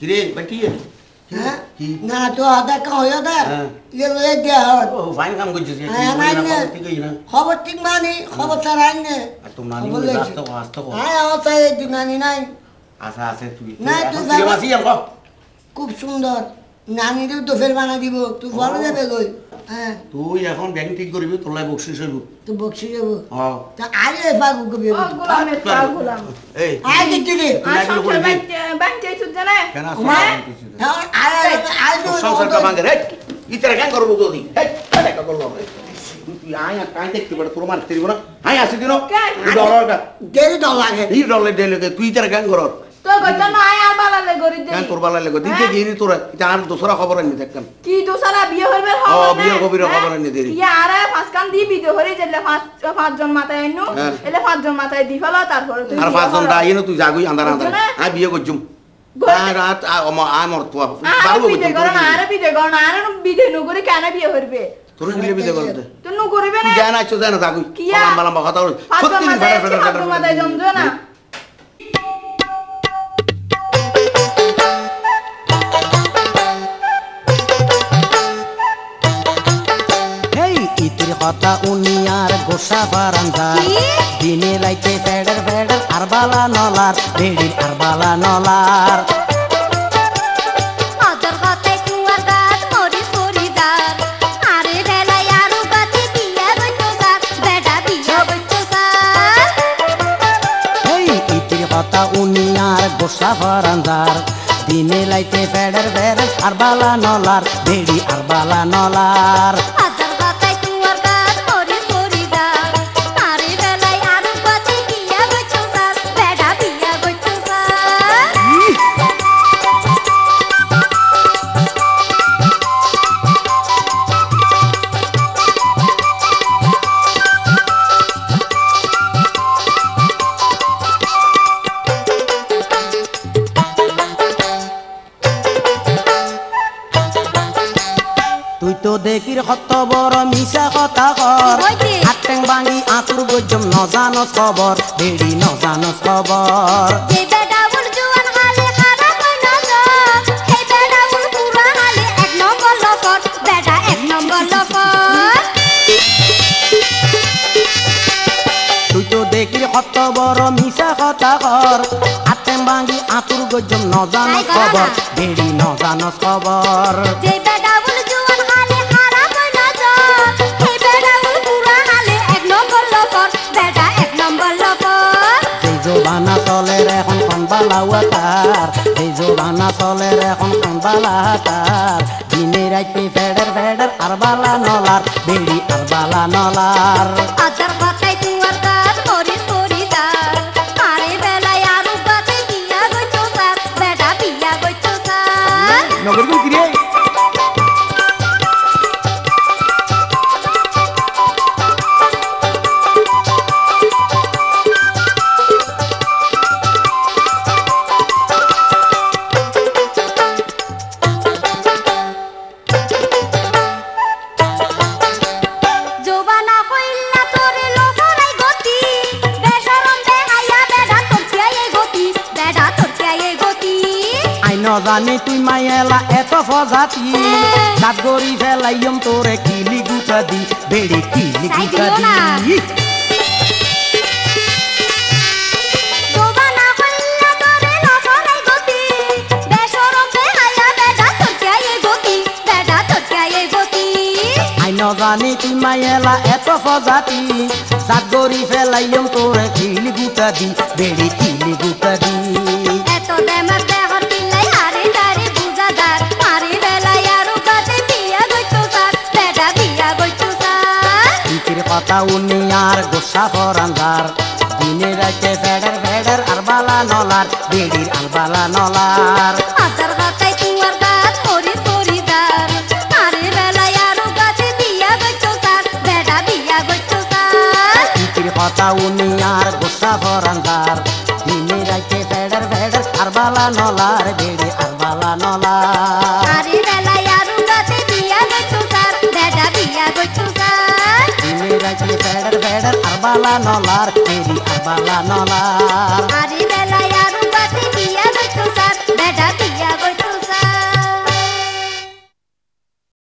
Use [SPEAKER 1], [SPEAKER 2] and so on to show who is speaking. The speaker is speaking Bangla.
[SPEAKER 1] কিরে বাকি
[SPEAKER 2] হ্যাঁ
[SPEAKER 1] কি
[SPEAKER 2] না তো দেখা হয়ে দে
[SPEAKER 1] হ্যাঁ।
[SPEAKER 2] ইয়ে লয়ে দেয়া হয়
[SPEAKER 1] ও ফাইন কাম করছিস কি
[SPEAKER 2] হ্যাঁ,
[SPEAKER 1] বলি না
[SPEAKER 2] নাই, নাই।
[SPEAKER 1] খবর ঠিক না
[SPEAKER 2] খবর ঠিক মানি খবর ছাড়া আইন নে
[SPEAKER 1] আর তোর নানি
[SPEAKER 2] খবর
[SPEAKER 1] বলে
[SPEAKER 2] লেগেছে।
[SPEAKER 1] আসতে কো আসতে কো
[SPEAKER 2] হ্যাঁ আমার নানিরও তো ফের বানা দিব তুই বড় যাবে লই হ্যাঁ।
[SPEAKER 1] তুই এখন ব্যাংক ঠিক করবি তোর লাই বকশিস হইব।
[SPEAKER 2] তুই বকশি যাব
[SPEAKER 1] হ্যাঁ।
[SPEAKER 2] তা আরে কবি
[SPEAKER 1] এই
[SPEAKER 2] রে।
[SPEAKER 3] সংসার জানে?
[SPEAKER 1] কেন
[SPEAKER 3] হ্যাঁ?
[SPEAKER 2] হ্যাঁ,
[SPEAKER 1] ভাঙে রে ইতারে করব করল তুই আয় আর কাই দেখতে পারে তোর মারতে দিব না। আয় আসি দিন।
[SPEAKER 3] কেন?
[SPEAKER 2] লাগে
[SPEAKER 1] ডলার। তুই ইতারে করর
[SPEAKER 3] তো আয়।
[SPEAKER 1] কেন তোর বালা লাগো দিকে
[SPEAKER 3] হ্যাঁ?
[SPEAKER 1] গিয়ে তোরা এটা আর দোসরা খবর আনি দেখতাম।
[SPEAKER 3] কি দোসারা? বিয়ে হইবে
[SPEAKER 1] ও, বিয়ে কবির খবর এনে দেরি।
[SPEAKER 3] ইয়া আরে পাঁচ দি বিয়ে হরি যেলে পাঁচ পাঁচজন মাথায় আইনু
[SPEAKER 1] হ্যাঁ।
[SPEAKER 3] এলে পাঁচজন মাথায় দি ফেলো তারপরে তুই
[SPEAKER 1] আর পাঁচজন দা আইনো তুই যাগুই আন্দার আন্দার
[SPEAKER 3] বুঝছ
[SPEAKER 1] বিয়ে রাত আয় তো পারব
[SPEAKER 3] করো না কেন বিয়ে হইবে
[SPEAKER 1] তোর গিলে
[SPEAKER 3] তুই
[SPEAKER 1] জানা আছো জানা যাগুই
[SPEAKER 3] কিয়া?
[SPEAKER 1] লম্বা লম্বা কথা সত্যি
[SPEAKER 3] মাথায় জমজো না?
[SPEAKER 4] ইতির কথা উনিয়ার গোসা বারান্দা। দিনে রাইতে ফেডার ফেডার আর বালা নলার। বেড়ির আর বালা নলার
[SPEAKER 5] আরে
[SPEAKER 4] আরও উনিয়ার গোসা দিনে লাইতে ফেডার ফেডার আর বালা নলার বেড়ি আর বালা নলার
[SPEAKER 5] হই নজর সেই বেডা উল পুরা হালে এক নম্বর লফর বেডা এক নম্বর লফর
[SPEAKER 4] তুই তো দেখির কত বড় মিশা কথা কর আটেং ভাঙি আতুর গজম নজানস
[SPEAKER 5] তাই
[SPEAKER 4] খবর
[SPEAKER 5] না।
[SPEAKER 4] বেড়ি নজানস খবর কনবালা তার এই জোবানা চলের এখন কনবালা তার দিনে রাইতে ফেডার ফেডার আর বালা নলার বেড়ি আর বালা নলার।
[SPEAKER 5] তুয়ার গাছ বেলায় আরও বিয়া গইতো বিয়া গইতো
[SPEAKER 1] নগর
[SPEAKER 4] আই ন তুই মাইয়েলা এত ফজাতি দাঁত গড়ি ফেলাইম তোরে কিলি গুটা দি বেড়ি কিলি গুটা। দি
[SPEAKER 5] জোবানা হইলা তোরে লোফরাই গতি। বেশরম বেহাইয়া বেডা তোর কিয়াই গতি বেডা তোর কিয়াই গতি।
[SPEAKER 4] আই ন জানি তুই মাইয়েলা এত ফজাতি দাঁত গড়ি ফেলাইম তোরে কিলি গুটা দি বেড়ি কিলি গুটা দি
[SPEAKER 5] এত দেমার আর
[SPEAKER 4] গোসা ফরান্দার দিনে রাইতে ফেডার ফেডার আর বালা নলার বেড়ির আর বালা নলার।
[SPEAKER 5] আদার কথায় তুয়ার গাছ মরিস পরিদার আরে বেলায় আরও গাছে বিয়া গইতো সার বেডা
[SPEAKER 4] ইতির আর গোসা ফরান্দার দিনে রাইতে ফেডার ফেডার আর বালা নলার বেড়ি আর বালা নলার।
[SPEAKER 5] আরে বেলায় আরও গাছে বিয়া গইতো সার বেডা গইতো সার
[SPEAKER 4] गाइसली पेडर पेडर अरबाला नोलार, तेरी अरबाला नोलार। आरी बेला यारू
[SPEAKER 5] बाती किया बच्चों सार बैठा